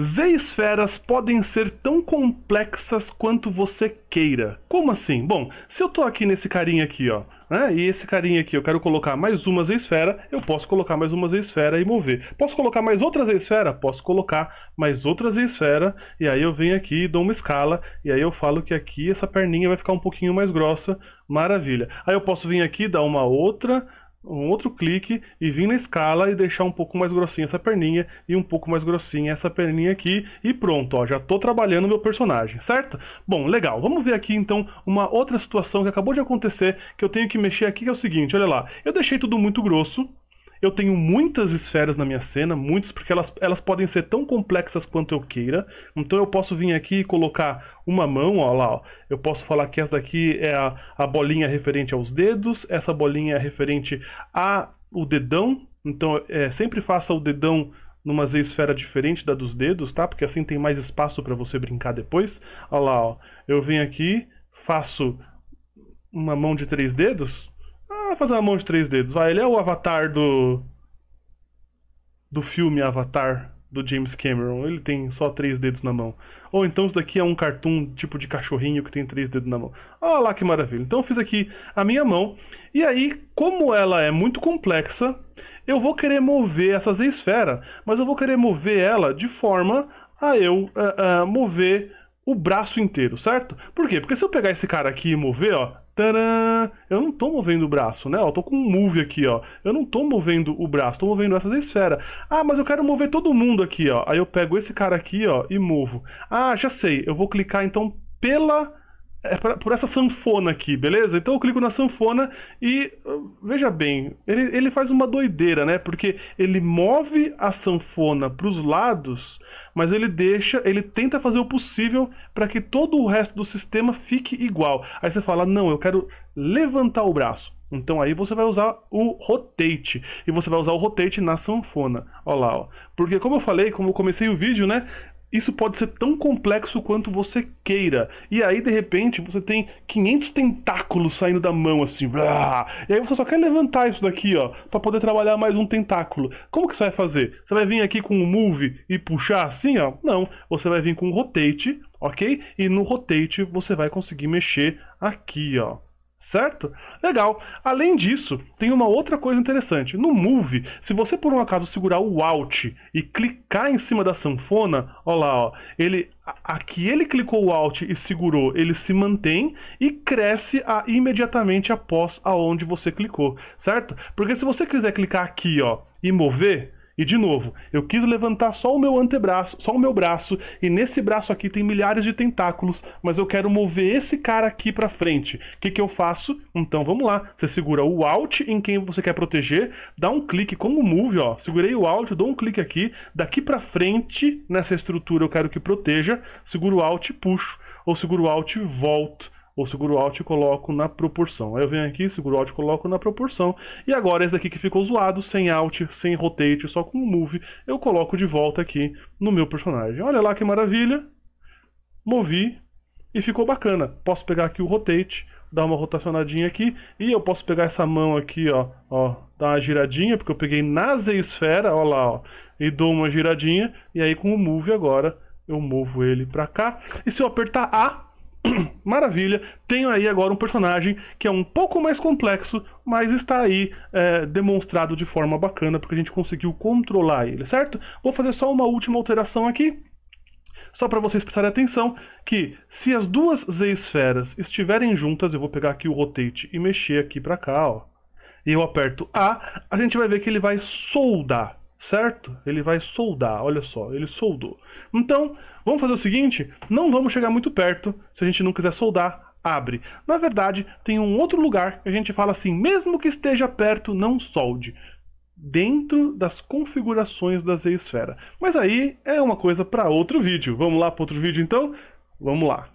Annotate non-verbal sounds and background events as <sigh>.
Z-esferas podem ser tão complexas quanto você queira. Como assim? Bom, se eu tô aqui nesse carinha aqui, ó, né? E esse carinha aqui, eu quero colocar mais uma Z-esfera, eu posso colocar mais uma Z-esfera e mover. Posso colocar mais outra Z-esfera? Posso colocar mais outra Z-esfera, e aí eu venho aqui, dou uma escala, e aí eu falo que aqui essa perninha vai ficar um pouquinho mais grossa, maravilha. Aí eu posso vir aqui, dar uma outra um outro clique e vir na escala e deixar um pouco mais grossinha essa perninha e um pouco mais grossinha essa perninha aqui e pronto, ó, já tô trabalhando meu personagem, certo? Bom, legal, vamos ver aqui então uma outra situação que acabou de acontecer que eu tenho que mexer aqui que é o seguinte, olha lá, eu deixei tudo muito grosso, eu tenho muitas esferas na minha cena, muitas, porque elas, elas podem ser tão complexas quanto eu queira. Então eu posso vir aqui e colocar uma mão, ó lá, ó. Eu posso falar que essa daqui é a, a bolinha referente aos dedos, essa bolinha é referente a o dedão. Então é, sempre faça o dedão numa Z-esfera diferente da dos dedos, tá? Porque assim tem mais espaço para você brincar depois. Olha lá, ó. Eu venho aqui, faço uma mão de três dedos ah, fazer uma mão de três dedos. Vai, ele é o avatar do. Do filme Avatar do James Cameron. Ele tem só três dedos na mão. Ou então isso daqui é um cartoon tipo de cachorrinho que tem três dedos na mão. Olha lá que maravilha. Então eu fiz aqui a minha mão. E aí, como ela é muito complexa, eu vou querer mover essa Z-esfera. Mas eu vou querer mover ela de forma a eu uh, uh, mover o braço inteiro, certo? Por quê? Porque se eu pegar esse cara aqui e mover, ó, Tcharam! Eu não tô movendo o braço, né? Eu tô com um move aqui, ó. Eu não tô movendo o braço, tô movendo essas esferas. Ah, mas eu quero mover todo mundo aqui, ó. Aí eu pego esse cara aqui, ó, e movo. Ah, já sei. Eu vou clicar então pela é por essa sanfona aqui, beleza? Então eu clico na sanfona e veja bem, ele, ele faz uma doideira, né? Porque ele move a sanfona para os lados, mas ele deixa, ele tenta fazer o possível para que todo o resto do sistema fique igual. Aí você fala: "Não, eu quero levantar o braço". Então aí você vai usar o rotate. E você vai usar o rotate na sanfona. Olha lá, ó. Porque como eu falei, como eu comecei o vídeo, né? Isso pode ser tão complexo quanto você queira. E aí, de repente, você tem 500 tentáculos saindo da mão, assim. Blá, e aí você só quer levantar isso daqui, ó, para poder trabalhar mais um tentáculo. Como que você vai fazer? Você vai vir aqui com o Move e puxar assim, ó? Não. Você vai vir com o Rotate, ok? E no Rotate você vai conseguir mexer aqui, ó certo? Legal. Além disso, tem uma outra coisa interessante. No Move, se você por um acaso segurar o Alt e clicar em cima da sanfona, ó lá, ó, ele aqui ele clicou o Alt e segurou, ele se mantém e cresce a, imediatamente após aonde você clicou, certo? Porque se você quiser clicar aqui, ó, e mover, e de novo, eu quis levantar só o meu antebraço, só o meu braço, e nesse braço aqui tem milhares de tentáculos, mas eu quero mover esse cara aqui para frente. O que, que eu faço? Então vamos lá. Você segura o Alt em quem você quer proteger, dá um clique com o Move, ó. Segurei o Alt, dou um clique aqui, daqui para frente nessa estrutura eu quero que proteja, seguro o Alt e puxo, ou seguro o Alt e volto ou seguro Alt e coloco na proporção. Aí eu venho aqui, seguro Alt e coloco na proporção. E agora esse aqui que ficou zoado, sem Alt, sem Rotate, só com o Move, eu coloco de volta aqui no meu personagem. Olha lá que maravilha. Movi e ficou bacana. Posso pegar aqui o Rotate, dar uma rotacionadinha aqui e eu posso pegar essa mão aqui, ó, ó, dar uma giradinha, porque eu peguei na Z-esfera, ó lá, ó, e dou uma giradinha e aí com o Move agora eu movo ele para cá. E se eu apertar A, <clears throat> Maravilha, tenho aí agora um personagem que é um pouco mais complexo, mas está aí é, demonstrado de forma bacana, porque a gente conseguiu controlar ele, certo? Vou fazer só uma última alteração aqui, só para vocês prestarem atenção que se as duas Z-esferas estiverem juntas, eu vou pegar aqui o Rotate e mexer aqui para cá, ó, e eu aperto A, a gente vai ver que ele vai soldar certo? Ele vai soldar, olha só, ele soldou. Então, vamos fazer o seguinte, não vamos chegar muito perto, se a gente não quiser soldar, abre. Na verdade, tem um outro lugar que a gente fala assim, mesmo que esteja perto, não solde. Dentro das configurações da Z-esfera. Mas aí é uma coisa para outro vídeo. Vamos lá para outro vídeo então? Vamos lá.